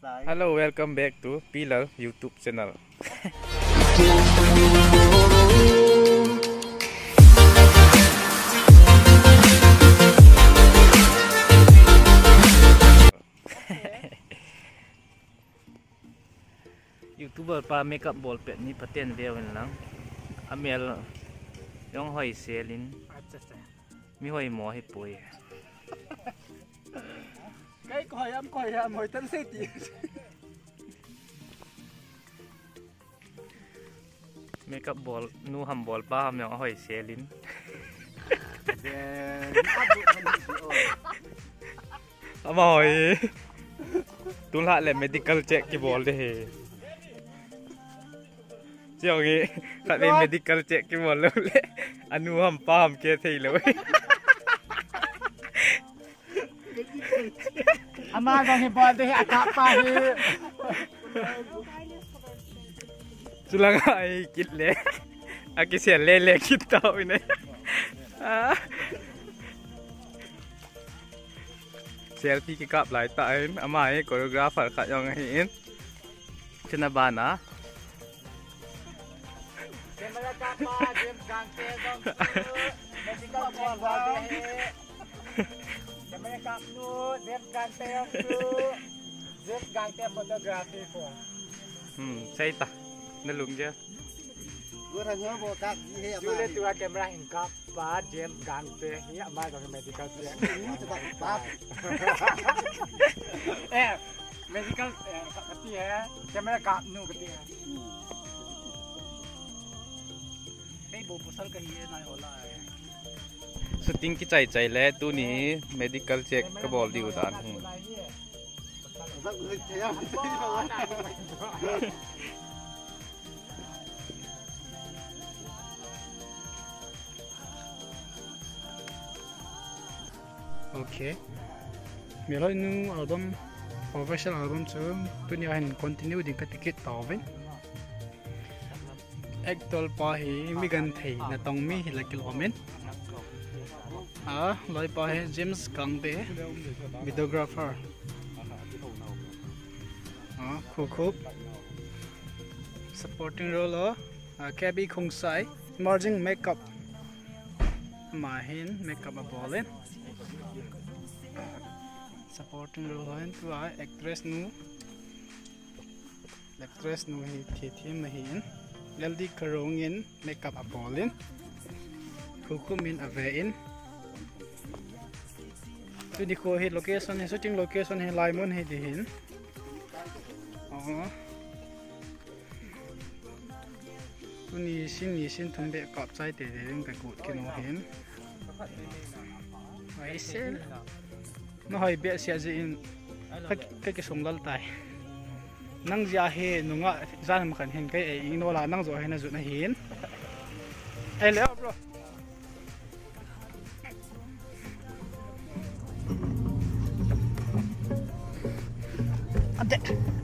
Hello, welcome back to Pillar YouTube channel. YouTuber pa makeup ball pet ni paten vewin lang. Amel yung hoy selin. Mi hoy mo hi puy. Cái coi em coi em hồi tân xếp gì Makeup ball nu ham ball pa ham yung hoy selin. Ama hoy. Tul ha le medical check ki ball de he. Chiều nghĩ tại vì medical check ki ball luôn le. Anu ham pa ham ke thei lo. Amar kan hebat deh. Sulang ay kit. Aki siya lele. Selfie ki kap lai amai choreographer yang hin. Chana bana makeup nu, zip gante nu, zip gante fotografi ko. Hmm, saya tak nelung je. Gua nyo mau kak ye ama. Jule tu kamera hingkap pa jam gante ye ama ko medical tu. Ini tu tak. Eh, medical eh kati ya, kamera kap nu kati ya. Ini वो फसल कही है ना होला สติงกี่ใจใจและตัวนี้ medical check ก็บอกดิวตานหูโอเคมีเราหนึ่งอัลบั้ม official album ซึ่งตัวนี้เป็น continue ดิ่งปฏิกิริยาต่อไป ek tol pa hi mi gan thei na tong mi hi la kilomen À, loi bài James Kang te videographer. À, khu khu supporting role ở à, Kabi Khong Sai. Margin makeup. Mà hin makeup à, a lên. Supporting role hin tu actress nu. Actress nu hi thi thi ma hin laldi makeup à, a bolin lên hukumin avein tu ni ko hi location he shooting location he laimon he dihin oh tu ni sin ni sin thum be kap chai te de ring ka gut ke no hin ai sel no hai be sia ji in. Ka ke song lal tai nang ja he nunga zan ma kan hen kai e ing no la nang zo he na zu na hin ai le bro. th